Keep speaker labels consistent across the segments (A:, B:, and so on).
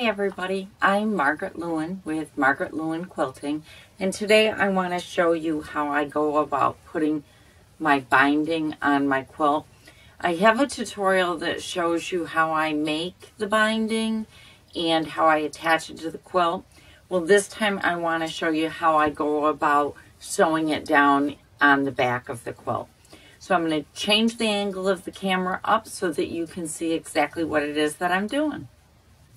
A: Hi everybody, I'm Margaret Leuwen with Margaret Leuwen Quilting and today I want to show you how I go about putting my binding on my quilt. I have a tutorial that shows you how I make the binding and how I attach it to the quilt. Well this time I want to show you how I go about sewing it down on the back of the quilt. So I'm going to change the angle of the camera up so that you can see exactly what it is that I'm doing.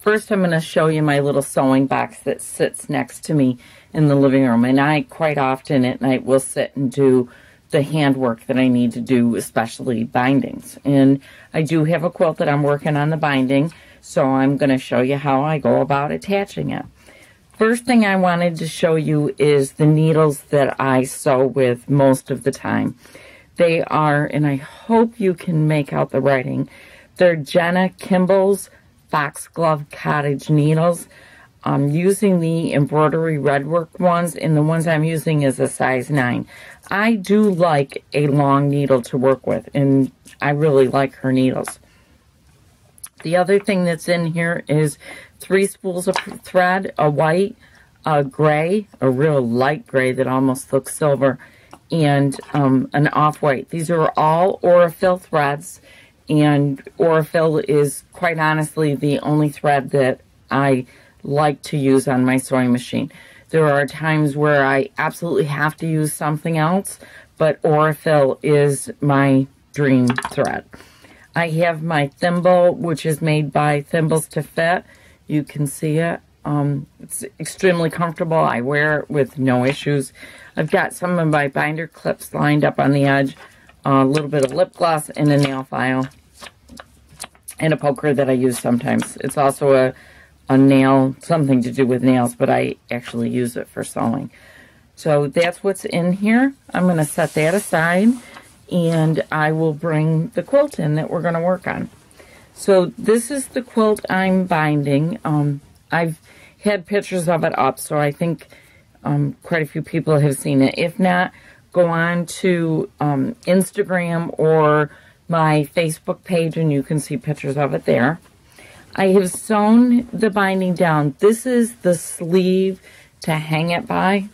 A: First, I'm going to show you my little sewing box that sits next to me in the living room. And I quite often at night will sit and do the handwork that I need to do, especially bindings. And I do have a quilt that I'm working on the binding, so I'm going to show you how I go about attaching it. First thing I wanted to show you is the needles that I sew with most of the time. They are, and I hope you can make out the writing, they're Jenna Kimball's foxglove cottage needles. I'm using the embroidery redwork ones, and the ones I'm using is a size 9. I do like a long needle to work with, and I really like her needles. The other thing that's in here is three spools of thread, a white, a gray, a real light gray that almost looks silver, and um, an off-white. These are all Aurifil threads, and Aurifil is quite honestly the only thread that I like to use on my sewing machine. There are times where I absolutely have to use something else, but Aurifil is my dream thread. I have my thimble, which is made by Thimbles to Fit. You can see it. Um, it's extremely comfortable. I wear it with no issues. I've got some of my binder clips lined up on the edge a little bit of lip gloss and a nail file and a poker that I use sometimes. It's also a, a nail, something to do with nails, but I actually use it for sewing. So that's what's in here. I'm going to set that aside and I will bring the quilt in that we're going to work on. So this is the quilt I'm binding. Um, I've had pictures of it up, so I think um, quite a few people have seen it. If not, go on to um, Instagram or my Facebook page and you can see pictures of it there. I have sewn the binding down. This is the sleeve to hang it by.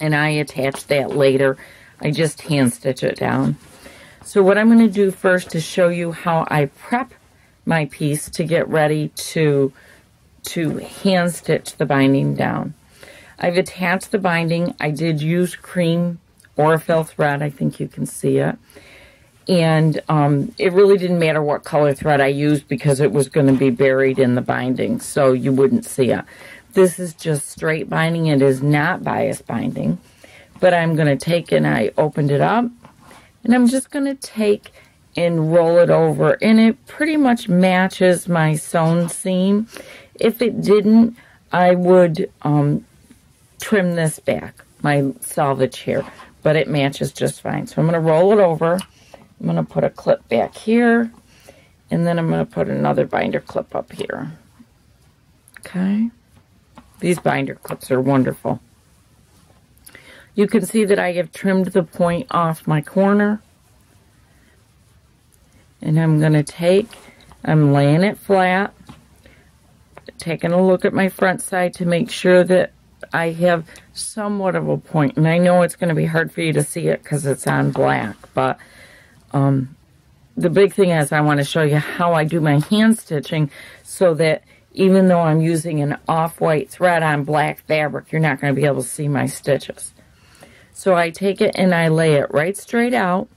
A: And I attach that later. I just hand stitch it down. So what I'm going to do first is show you how I prep my piece to get ready to, to hand stitch the binding down. I've attached the binding. I did use cream Aurifil thread. I think you can see it. And um, it really didn't matter what color thread I used because it was going to be buried in the binding, so you wouldn't see it. This is just straight binding. It is not bias binding. But I'm going to take and I opened it up. And I'm just going to take and roll it over. And it pretty much matches my sewn seam. If it didn't, I would um, trim this back, my salvage here, but it matches just fine. So I'm going to roll it over. I'm going to put a clip back here, and then I'm going to put another binder clip up here. Okay. These binder clips are wonderful. You can see that I have trimmed the point off my corner. And I'm going to take, I'm laying it flat, taking a look at my front side to make sure that I have somewhat of a point, and I know it's going to be hard for you to see it because it's on black, but um, the big thing is I want to show you how I do my hand stitching so that even though I'm using an off-white thread on black fabric, you're not going to be able to see my stitches. So I take it and I lay it right straight out,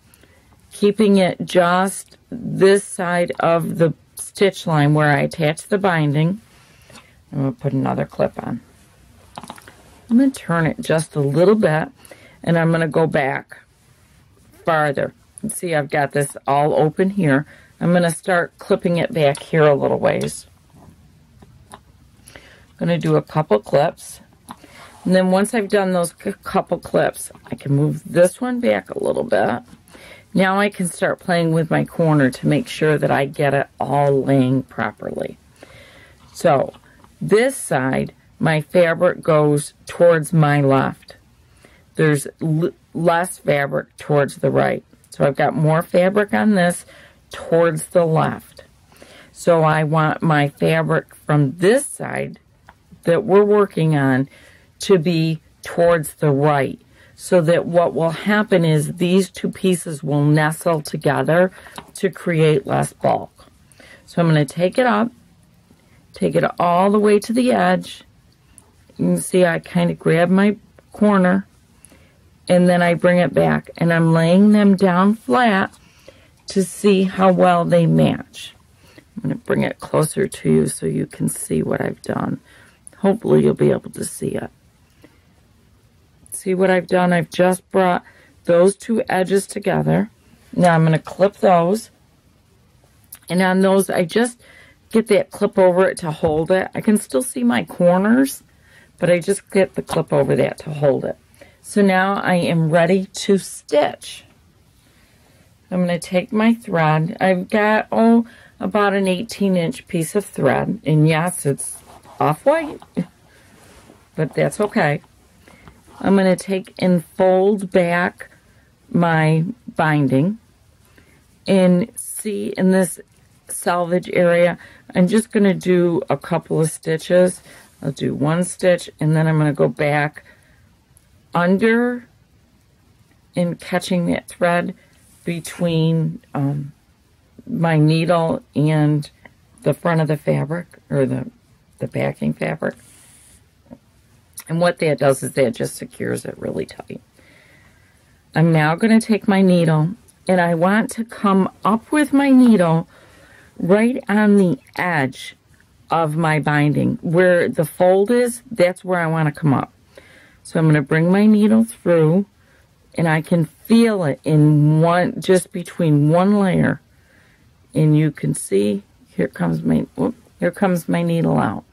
A: keeping it just this side of the stitch line where I attach the binding. I'm going to put another clip on. I'm going to turn it just a little bit, and I'm going to go back farther. And see, I've got this all open here. I'm going to start clipping it back here a little ways. I'm going to do a couple clips. And then once I've done those couple clips, I can move this one back a little bit. Now I can start playing with my corner to make sure that I get it all laying properly. So this side, my fabric goes towards my left. There's less fabric towards the right. So I've got more fabric on this towards the left. So I want my fabric from this side that we're working on to be towards the right so that what will happen is these two pieces will nestle together to create less bulk. So I'm going to take it up, take it all the way to the edge. You see I kind of grab my corner and then I bring it back and I'm laying them down flat to see how well they match. I'm going to bring it closer to you so you can see what I've done. Hopefully you'll be able to see it. See what I've done? I've just brought those two edges together. Now I'm going to clip those. And on those, I just get that clip over it to hold it. I can still see my corners, but I just get the clip over that to hold it. So now I am ready to stitch. I'm going to take my thread. I've got, oh, about an 18 inch piece of thread. And yes, it's off-white, but that's okay. I'm going to take and fold back my binding. And see in this salvage area, I'm just going to do a couple of stitches. I'll do one stitch and then I'm going to go back under and catching that thread between um, my needle and the front of the fabric or the, the backing fabric. And what that does is that just secures it really tight. I'm now going to take my needle and I want to come up with my needle right on the edge of my binding. Where the fold is, that's where I want to come up. So I'm going to bring my needle through and I can feel it in one, just between one layer. And you can see, here comes my, whoop, here comes my needle out.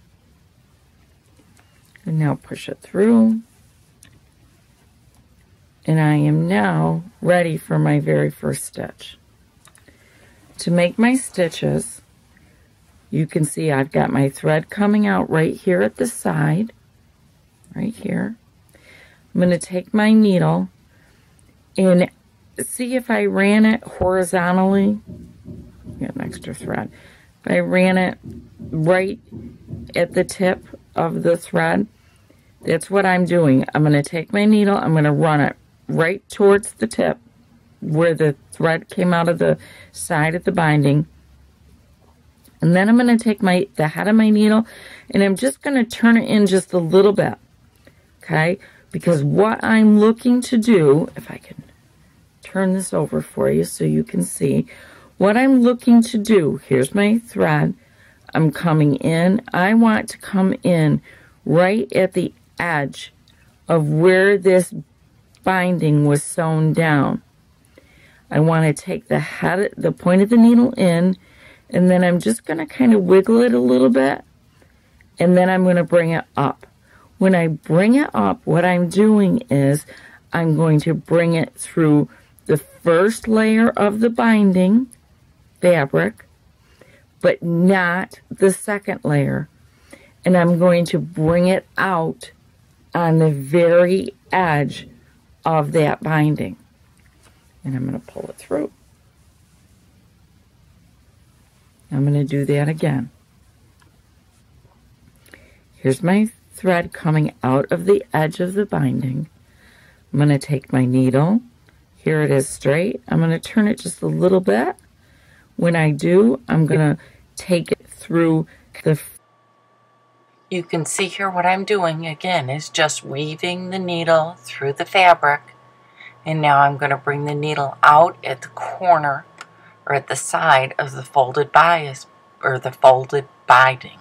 A: And now push it through. And I am now ready for my very first stitch. To make my stitches, you can see I've got my thread coming out right here at the side, right here. I'm going to take my needle and see if I ran it horizontally. Get an extra thread. If I ran it right at the tip of the thread, that's what I'm doing. I'm going to take my needle, I'm going to run it right towards the tip where the thread came out of the side of the binding. And then I'm going to take my the head of my needle and I'm just going to turn it in just a little bit. Okay? Because what I'm looking to do, if I can turn this over for you so you can see, what I'm looking to do, here's my thread, I'm coming in, I want to come in right at the edge of where this binding was sewn down. I want to take the head, the point of the needle in, and then I'm just going to kind of wiggle it a little bit, and then I'm going to bring it up. When I bring it up, what I'm doing is I'm going to bring it through the first layer of the binding fabric, but not the second layer. And I'm going to bring it out on the very edge of that binding. And I'm going to pull it through. I'm going to do that again. Here's my thread coming out of the edge of the binding. I'm going to take my needle. Here it is straight. I'm going to turn it just a little bit. When I do, I'm going to take it through the... You can see here what I'm doing, again, is just weaving the needle through the fabric. And now I'm going to bring the needle out at the corner or at the side of the folded bias or the folded binding.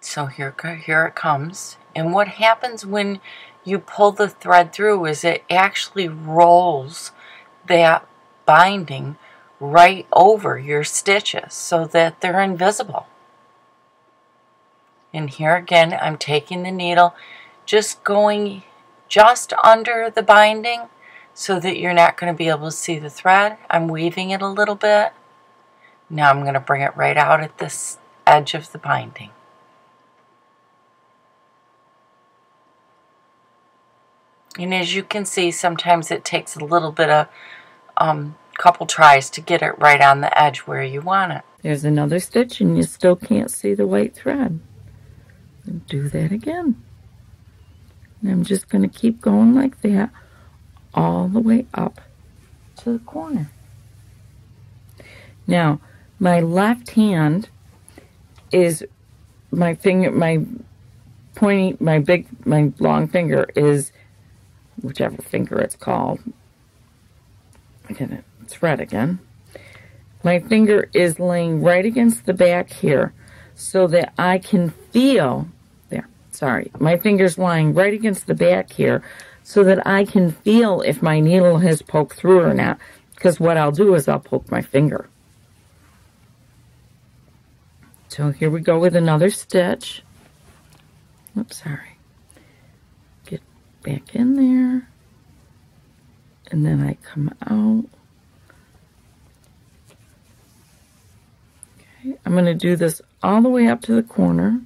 A: So here, here it comes. And what happens when you pull the thread through is it actually rolls that binding right over your stitches so that they're invisible. And here again, I'm taking the needle, just going just under the binding so that you're not going to be able to see the thread. I'm weaving it a little bit. Now I'm going to bring it right out at this edge of the binding. And as you can see, sometimes it takes a little bit of um, couple tries to get it right on the edge where you want it. There's another stitch and you still can't see the white thread. Do that again. And I'm just going to keep going like that all the way up to the corner. Now, my left hand is my finger, my pointy, my big, my long finger is whichever finger it's called. I get it thread again. My finger is laying right against the back here so that I can feel, sorry, my finger's lying right against the back here so that I can feel if my needle has poked through or not because what I'll do is I'll poke my finger. So here we go with another stitch. Oops, sorry. Get back in there. And then I come out. Okay, I'm going to do this all the way up to the corner.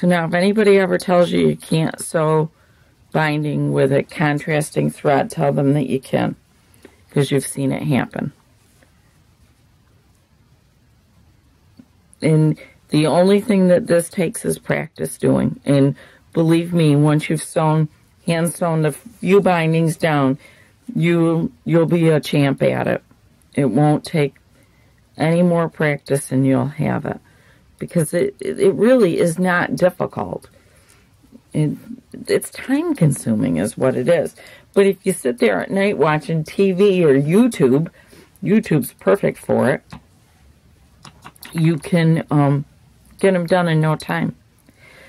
A: So now if anybody ever tells you you can't sew binding with a contrasting thread, tell them that you can because you've seen it happen. And the only thing that this takes is practice doing. And believe me, once you've sewn, hand sewn a few bindings down, you, you'll be a champ at it. It won't take any more practice and you'll have it. Because it, it really is not difficult. It, it's time consuming is what it is. But if you sit there at night watching TV or YouTube, YouTube's perfect for it. You can um, get them done in no time.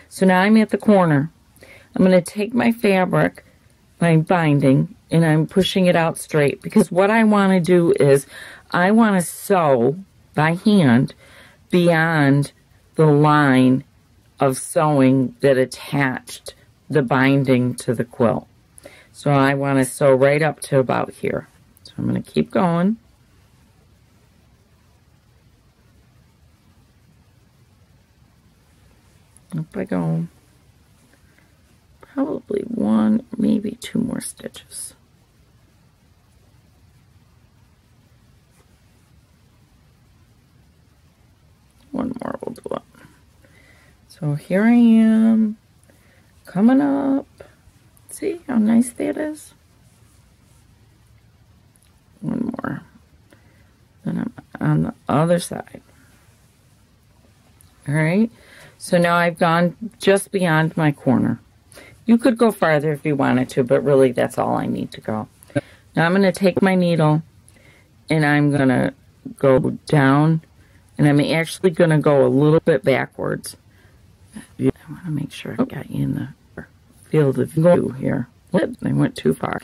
A: So now I'm at the corner. I'm going to take my fabric, my binding, and I'm pushing it out straight because what I want to do is I want to sew by hand beyond the line of sewing that attached the binding to the quilt. So I want to sew right up to about here. So I'm going to keep going. Up I go. Probably one, maybe two more stitches. One more will do it. So here I am, coming up. See how nice that is? One more. Then I'm on the other side. All right. So now I've gone just beyond my corner. You could go farther if you wanted to, but really that's all I need to go. Now I'm going to take my needle and I'm going to go down and I'm actually going to go a little bit backwards. I want to make sure I got you in the field of view here. I went too far.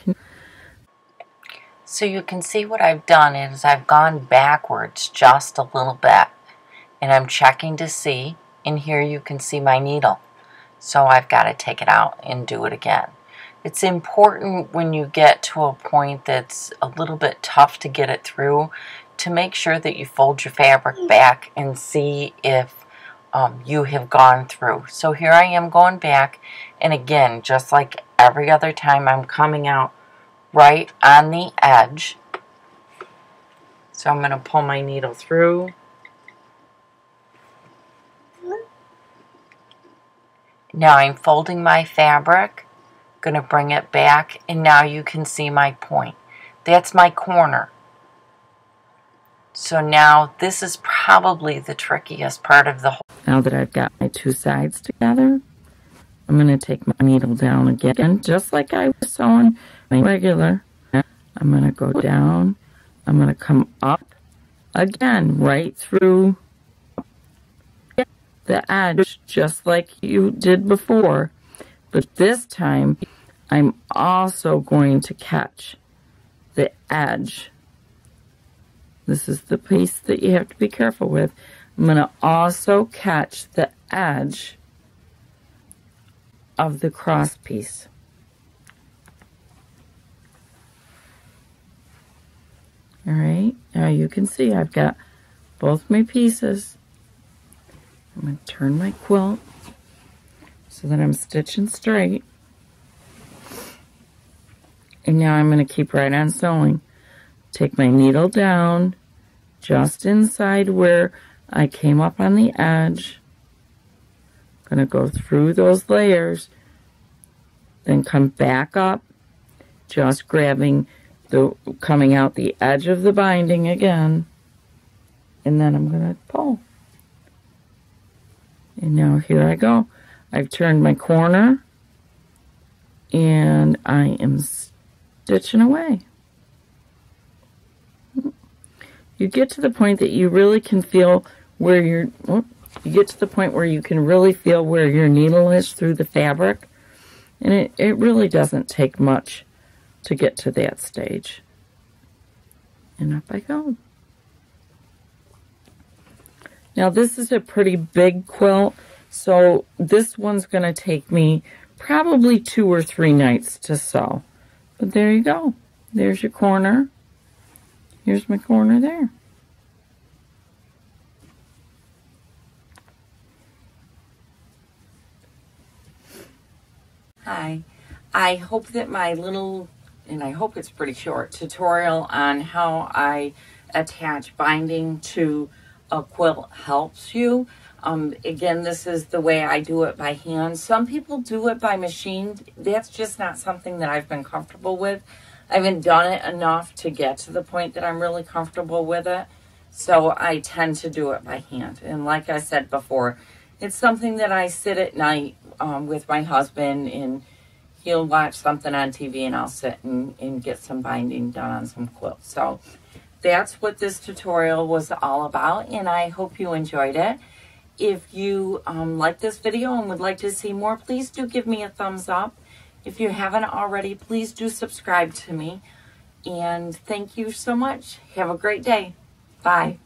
A: So you can see what I've done is I've gone backwards just a little bit and I'm checking to see and here you can see my needle. So I've got to take it out and do it again. It's important when you get to a point that's a little bit tough to get it through to make sure that you fold your fabric back and see if um, you have gone through. So here I am going back and again just like every other time I'm coming out right on the edge. So I'm going to pull my needle through Now I'm folding my fabric, going to bring it back, and now you can see my point. That's my corner. So now this is probably the trickiest part of the whole. Now that I've got my two sides together, I'm going to take my needle down again, just like I was sewing my regular. I'm going to go down. I'm going to come up again, right through the edge just like you did before. But this time, I'm also going to catch the edge. This is the piece that you have to be careful with. I'm going to also catch the edge of the cross piece. All right, now you can see I've got both my pieces. I'm going to turn my quilt so that I'm stitching straight. And now I'm going to keep right on sewing. Take my needle down just inside where I came up on the edge. I'm Going to go through those layers, then come back up, just grabbing the, coming out the edge of the binding again, and then I'm going to pull. And now here I go. I've turned my corner, and I am stitching away. You get to the point that you really can feel where your oh, you get to the point where you can really feel where your needle is through the fabric. And it, it really doesn't take much to get to that stage. And up I go. Now this is a pretty big quilt, so this one's going to take me probably two or three nights to sew. But there you go. There's your corner. Here's my corner there. Hi. I hope that my little, and I hope it's pretty short, tutorial on how I attach binding to a quilt helps you. Um, again, this is the way I do it by hand. Some people do it by machine. That's just not something that I've been comfortable with. I haven't done it enough to get to the point that I'm really comfortable with it. So I tend to do it by hand. And like I said before, it's something that I sit at night um, with my husband and he'll watch something on TV and I'll sit and, and get some binding done on some quilts. So that's what this tutorial was all about and I hope you enjoyed it. If you um, like this video and would like to see more, please do give me a thumbs up. If you haven't already, please do subscribe to me. And thank you so much. Have a great day. Bye.